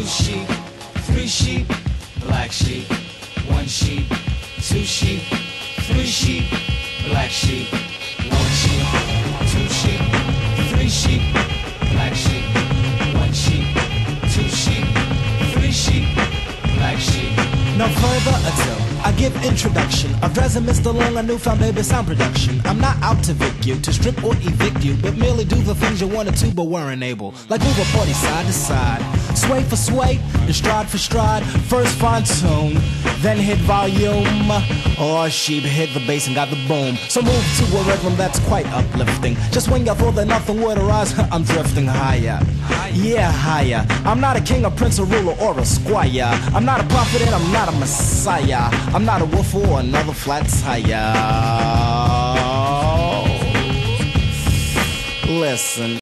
two sheep, three sheep, black sheep, one sheep, two sheep, three sheep, black sheep, one sheep, two sheep, three sheep, black sheep, one sheep, two sheep, three sheep, black sheep. No further ado, I give introduction of resume Mr. Long, a newfound baby sound production. I'm not out to vic you, to strip or evict you, but merely do the things you wanted to but weren't able. Like move a party side to side sway for sway, and stride for stride. First fine tune, then hit volume. Oh, or sheep hit the bass and got the boom. So move to a rhythm that's quite uplifting. Just when you thought that nothing would arise, I'm drifting higher. Yeah, higher. I'm not a king, a prince, a ruler, or a squire. I'm not a prophet and I'm not a messiah. I'm not a wolf or another flat tire. Listen.